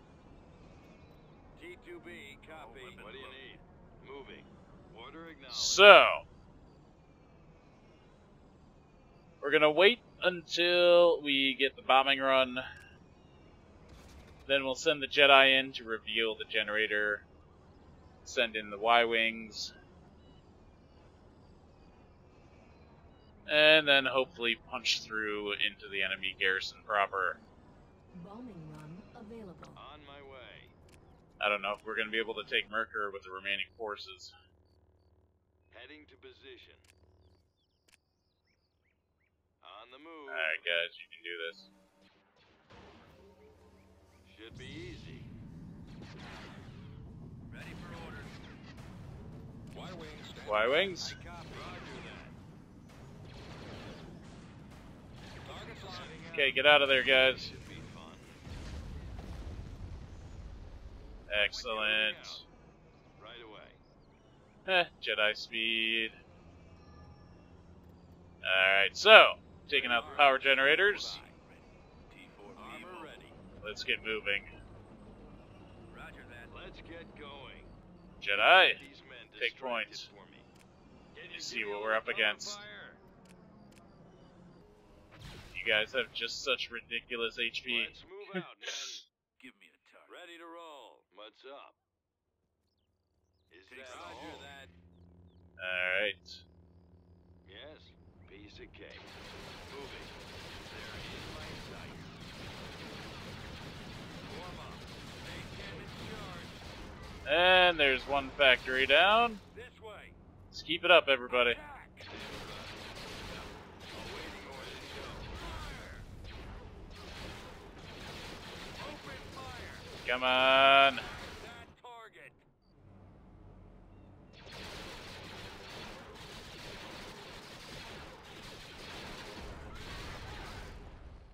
T2B, copy. What do you need? Moving. Order acknowledged. So, we're gonna wait until we get the bombing run. Then we'll send the Jedi in to reveal the generator. Send in the Y And then hopefully punch through into the enemy garrison proper. Bombing run available. On my way. I don't know if we're gonna be able to take Merkur with the remaining forces. Heading to position. On the move. Alright, guys, you can do this. Should be easy. Ready for orders. Y-wing stand. Y wings. Okay, get out of there, guys. Excellent. Right away. Eh, Jedi speed. Alright, so, taking out the power generators. T4B. Armor ready. Let's get moving. Roger that. Let's get going. Jedi, take points. You see what we're up against. Fire? You guys have just such ridiculous HP. Let's move out, men. Give me a target. Ready to roll. What's up? Is Take that Roger all? that. Alright. Yes. Piece of cake. Moving. They're in my sight. Form up. Main cannon charge. And there's one factory down. This way. Let's keep it up, everybody. Attack. Awaiting orders. Fire. Open fire. Come on.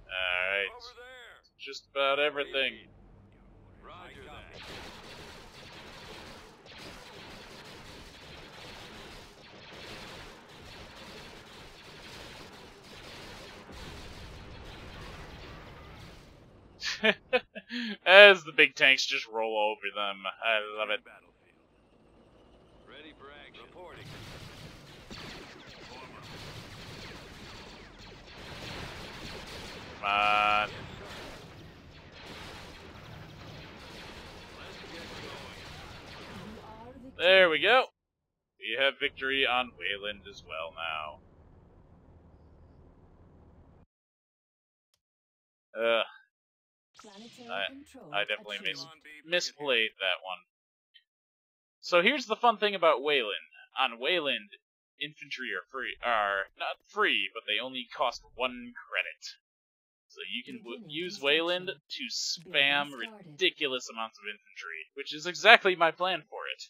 Alright. Just about everything. Roger that. As the big tanks just roll over them. I love it. Ready. Reporting. Come on. There we go. We have victory on Wayland as well now. Ugh, I- I definitely achieved. missed- On B, misplayed that one. So here's the fun thing about Wayland. On Wayland, infantry are free, are not free, but they only cost one credit. So you can w- use. Wayland to spam ridiculous amounts of infantry, which is exactly my plan for it.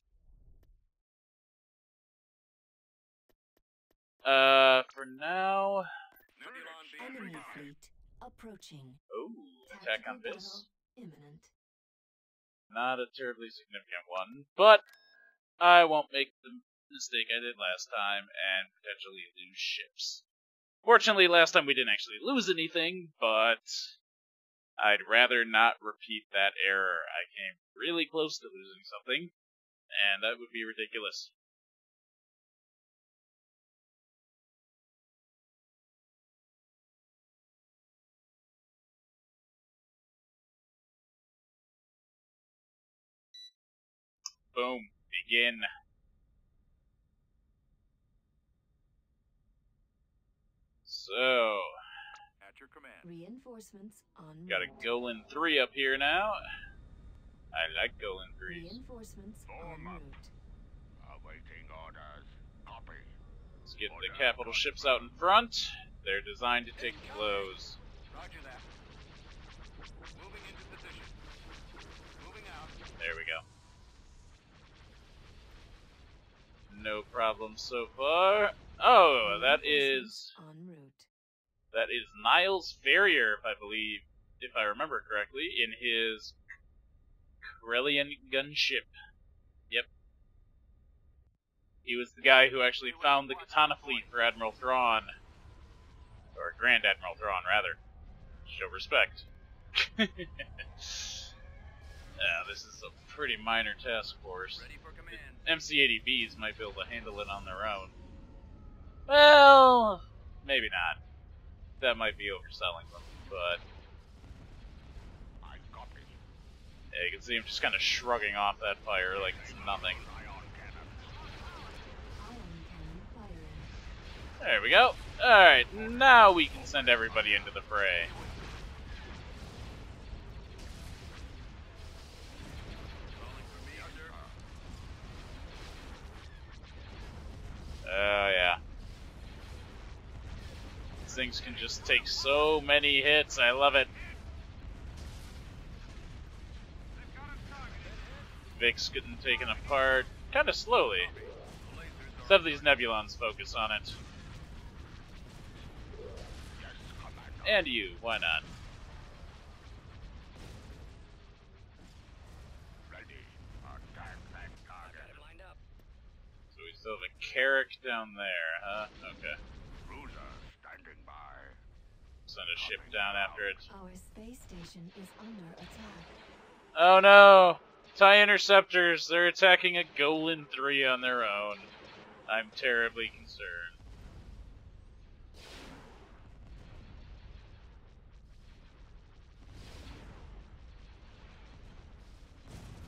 Uh, for now, Nebulon being Enemy reported. fleet approaching. oh, attack on this. imminent. Not a terribly significant one, but I won't make the mistake I did last time and potentially lose ships. Fortunately, last time we didn't actually lose anything, but I'd rather not repeat that error. I came really close to losing something, and that would be ridiculous. Boom. Begin. So, At your command. Reinforcements on got a. Golan 3 up here now. I like Golan 3. Reinforcements en route. Awaiting orders. Copy. Let's get the capital ships out in front. They're designed to take blows. Roger that. No problem so far. Oh, that is en route. That is Niles Ferrier, if I believe, if I remember correctly, in his Corellian gunship. Yep. He was the guy who actually found the Katana fleet for Admiral Thrawn. Or Grand Admiral Thrawn, rather. Show respect. yeah, this is a pretty minor task force. Ready for command. MC-80Bs might be able to handle it on their own. Well, maybe not. That might be overselling them, but I copy. yeah, you can see him just kind of shrugging off that fire like it's nothing. Ion cannon. Ion cannon firing. There we go. Alright, now we can send everybody into the fray. Calling for me, sir. Oh, yeah. These things can just take so many hits. I love it. Vic's getting taken apart kind of slowly. Let's have these Nebulons focus on it. And you, why not? So we still have a Carrack down there, huh? Okay. Cruiser. Send a ship down after it. Our space station is under attack. Oh no! TIE interceptors, they're attacking a Golan 3 on their own. I'm terribly concerned.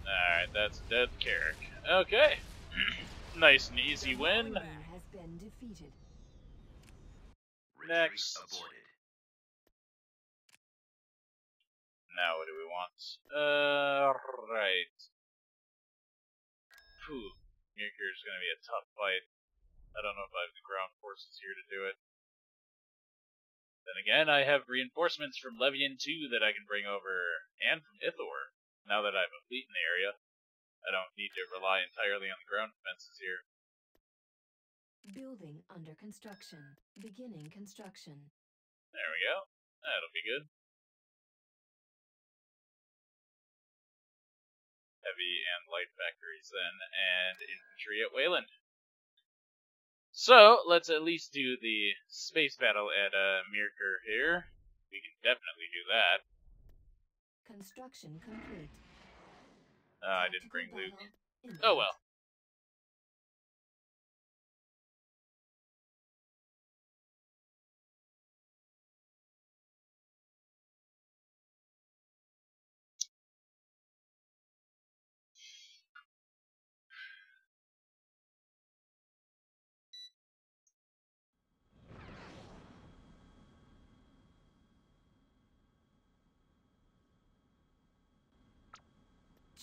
Alright, that's dead Carrack. Okay. nice and easy win. Enemy has been defeated. Retreat Next. Now what do we want? Uh, right. Phew. is gonna be a tough fight. I don't know if I have the ground forces here to do it. Then again, I have reinforcements from Levian 2 that I can bring over, and from Ithor. Now that I have a fleet in the area, I don't need to rely entirely on the ground defenses here. Building under construction. Beginning construction. There we go. That'll be good. Heavy and light factories then, and infantry at Wayland. So, let's at least do the space battle at uh, Mirkur here. We can definitely do that. Construction complete. Uh, I didn't bring Luke. Oh well.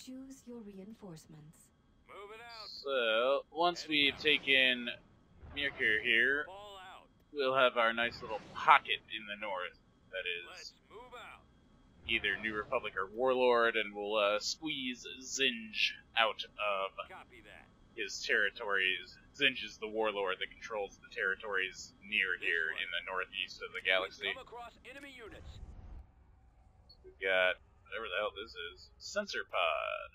Choose your reinforcements. Move it out. So, once we've taken Mirkur here, we'll have our nice little pocket in the north. that is Let's move out. either New Republic or Warlord, and we'll uh, squeeze Zinj out of Copy that. his territories. Zinj is the warlord that controls the territories near This here way. in the northeast of the We've galaxy. Come across enemy units. We've got whatever the hell this is. Sensor pod.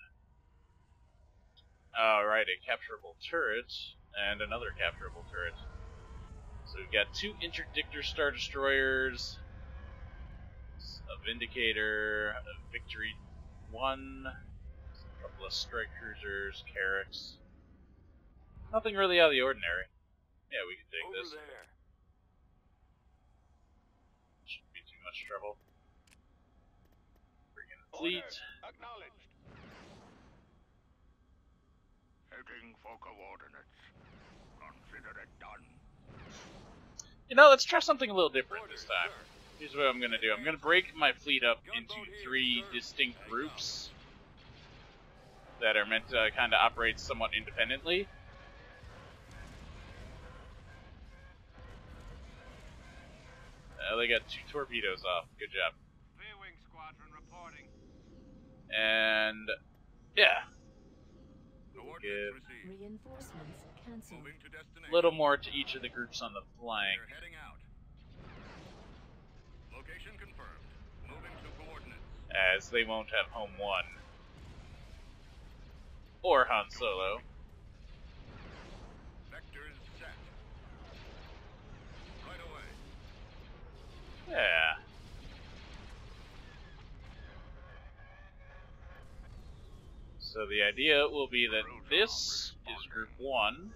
Alright, a capturable turret and another capturable turret. So we've got two interdictor star destroyers, a vindicator, a victory one, a couple of strike cruisers, carracks. Nothing really out of the ordinary. Yeah, we can take Over this. there. Shouldn't be too much trouble. Fleet. Acknowledged. Heading for coordinates. Consider it done. You know, let's try something a little different this time. Here's what I'm gonna do. I'm gonna break my fleet up into three distinct groups that are meant to kind of operate somewhat independently. Uh, they got two torpedoes off. Good job. V-wing squadron reporting. And yeah, Give. Reinforcements cancelled. Moving to destination. a little more to each of the groups on the flank. We're heading out. Location confirmed. Moving to coordinates. as they won't have Home 1. Or Han Solo. Vectors set. Yeah. So the idea will be that this is Group 1.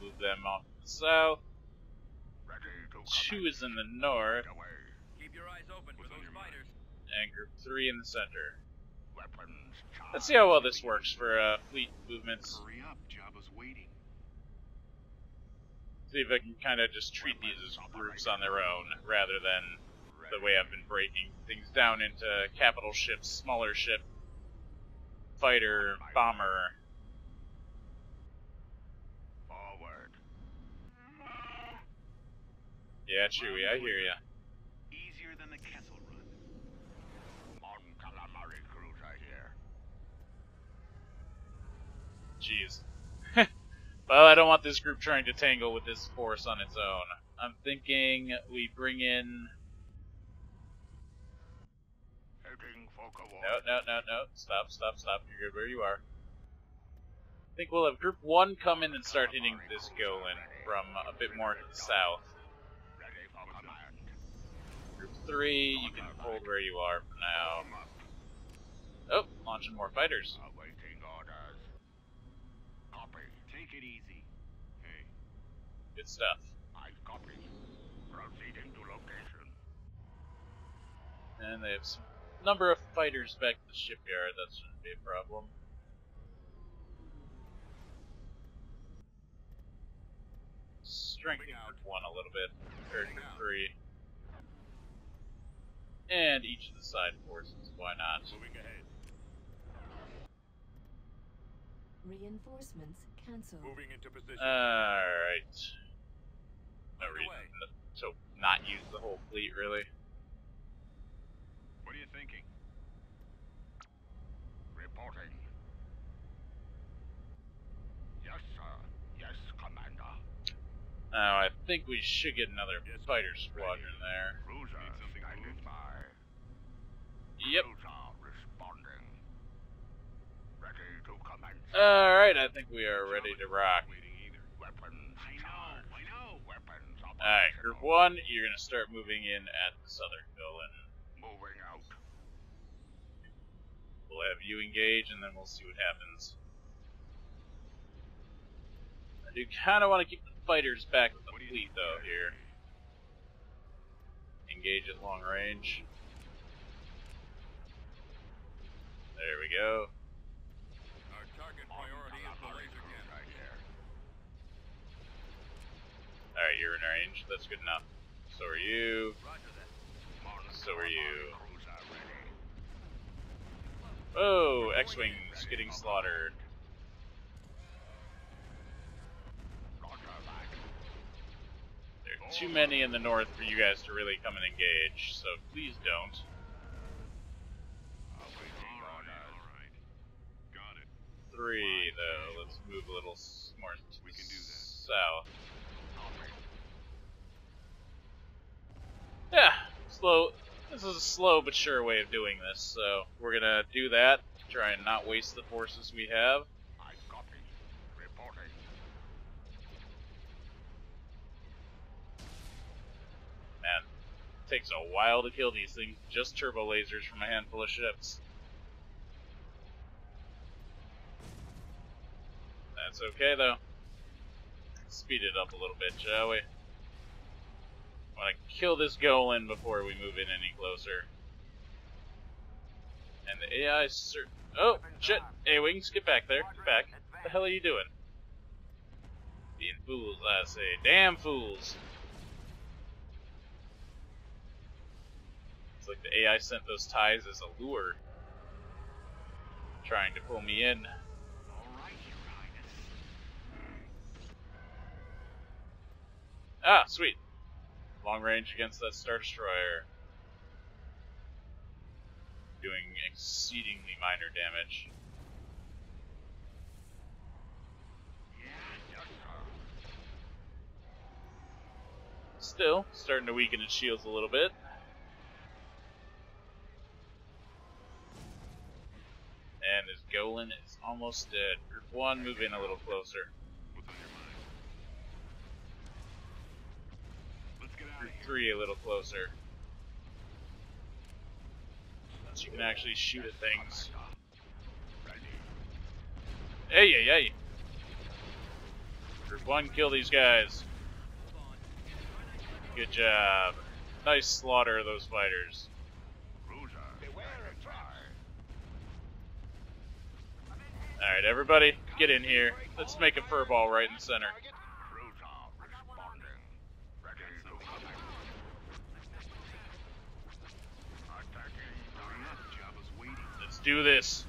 Move them off to the south. 2 is in the north. Keep your eyes open for those fighters. And Group 3 in the center. Let's see how well this works for uh, fleet movements. Hurry up, Jabba's waiting. See if I can kind of just treat these as groups on their own, rather than the way I've been breaking things down into capital ships, smaller ship, fighter, bomber. Forward. Yeah, Chewie, I hear ya. Easier than the Kessel Run. Mon calamari cruiser here. Jeez. well, I don't want this group trying to tangle with this force on its own. I'm thinking we bring in. Heading for No, no, no, no. Stop, stop, stop. You're good where you are. I think we'll have Group 1 come in and start hitting this Golan from a bit more south. Group 3, you can hold where you are for now. Oh, launching more fighters. Take it easy. Hey, Good stuff. I copy. Proceeding to location. And they have some number of fighters back to the shipyard. That shouldn't be a problem. Strengthen Moving out. Group 1 a little bit, compared to out. 3. And each of the side forces, why not? Moving ahead. Reinforcements cancelled. Moving into position. Alright. No reason away. to not use the whole fleet, really thinking. Reporting. Yes, sir. Yes, Commander. Now, I think we should get another yes, fighter squadron there. Cruiser standing by. Yep. Cruiser responding. Ready to commence. Alright, I think we are ready to rock. Alright, group one, you're gonna start moving in at the southern villain. Moving out. We'll have you engage, and then we'll see what happens. I do kind of want to keep the fighters back with the fleet, though, here. Engage at long range. There we go. Our target priority is the laser cannon. Right here. Alright, you're in range. That's good enough. So are you. So are you. Oh, X-Wings getting slaughtered. There are too many in the north for you guys to really come and engage, so please don't. Three, though. Let's move a little more We can do that. south. Yeah, slow. This is a slow but sure way of doing this, so we're gonna do that. Try and not waste the forces we have. I copy. Reporting. Man, takes a while to kill these things. Just turbo lasers from a handful of ships. That's okay though. Speed it up a little bit, shall we? Want to kill this Golan before we move in any closer. And the AI cert. Oh, shit! A wings, get back there. Get back. What the hell are you doing? Being fools, I say. Damn fools! It's like the AI sent those ties as a lure. Trying to pull me in. Ah, sweet. Long range against that Star Destroyer. Doing exceedingly minor damage. Still, starting to weaken its shields a little bit. And his Golan is almost dead. Group 1, move in a little closer. What's on your mind? 3 a little closer. You can actually shoot at things. Hey, hey, hey! Group 1, kill these guys. Good job. Nice slaughter of those fighters. Alright, everybody, get in here. Let's make a furball right in the center. Cruiser responding. Ready to commence. Attacking. Jabba's waiting. Let's do this.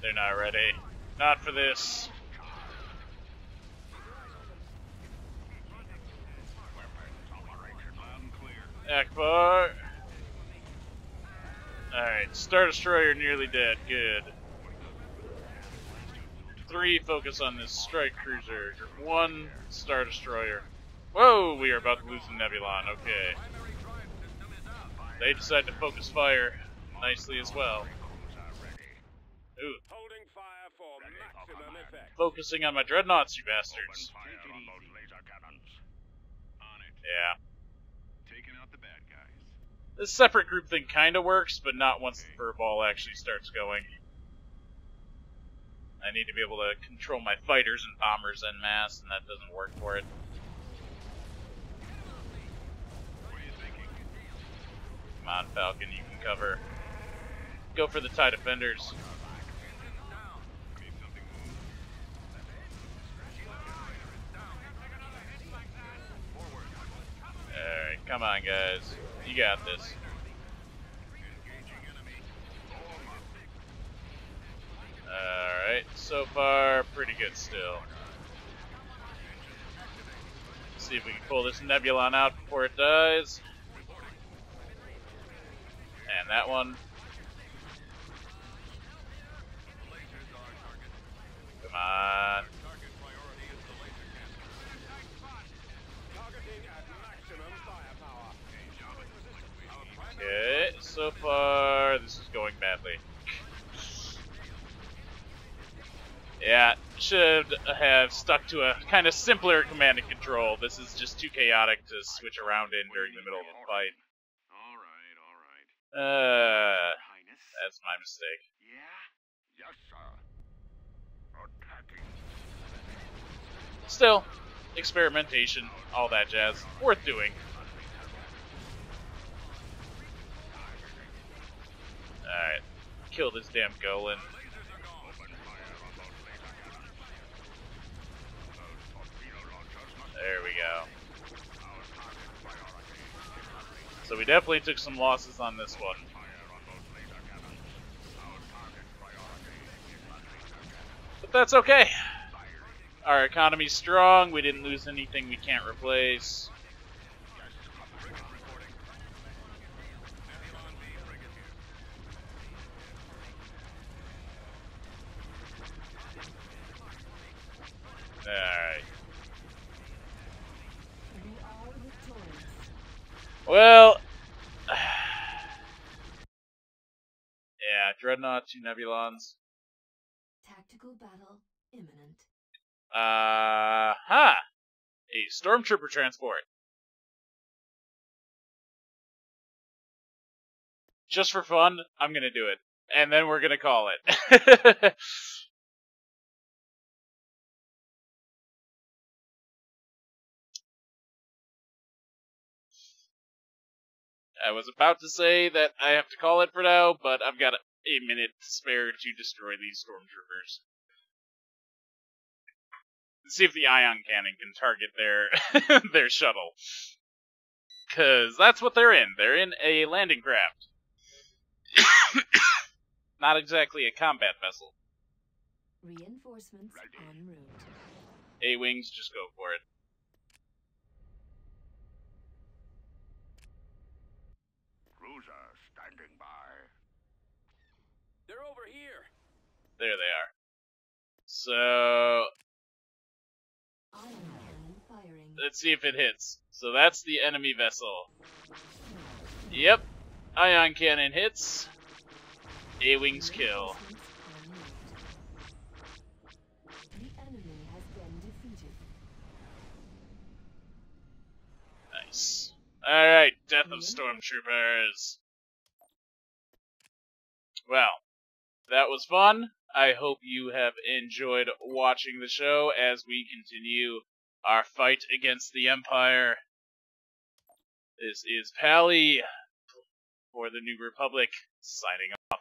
They're not ready. Not for this. Ackbar. Alright, Star Destroyer nearly dead. Good. Three, focus on this strike cruiser. One, Star Destroyer. Whoa, we are about to lose the Nebulon. Okay. They decide to focus fire nicely as well. Ooh, Holding fire for maximum effect. focusing on my dreadnoughts, you bastards. Fire on those laser cannons. On it. Yeah. Taking out the bad guys. This separate group thing kind of works, but not once the furball actually starts going. I need to be able to control my fighters and bombers en masse, and that doesn't work for it. What are you thinking? Come on, Falcon, you can cover. Go for the TIE Defenders. Alright, come on, guys. You got this. Alright, so far, pretty good still. See if we can pull this Nebulon out before it dies. And that one. Come on. Okay, so far this is going badly. yeah, should have stuck to a kind of simpler command and control. This is just too chaotic to switch around in during the middle of a fight. Uh, that's my mistake. Yeah? Yes, sir. Attacking. Still, experimentation, all that jazz, worth doing. Alright, kill this damn Golan. There we go. So we definitely took some losses on this one. But that's okay. Our economy's strong, we didn't lose anything we can't replace. Alright. We are victorious. Well, yeah, Dreadnought, two Nebulons. Tactical battle imminent. Uh huh. A stormtrooper transport. Just for fun, I'm gonna do it. And then we're gonna call it. I was about to say that I have to call it for now, but I've got a, a minute to spare to destroy these stormtroopers. See if the ion cannon can target their their shuttle. Cause that's what they're in. They're in a landing craft. Not exactly a combat vessel. Reinforcements en route. A wings, just go for it. Cruiser standing by. They're over here. There they are. So let's see if it hits. So that's the enemy vessel. Yep. Ion cannon hits. A wings kill. Nice. Alright, Death of Stormtroopers. Well, that was fun. I hope you have enjoyed watching the show as we continue our fight against the Empire. This is Pali for the New Republic, signing off.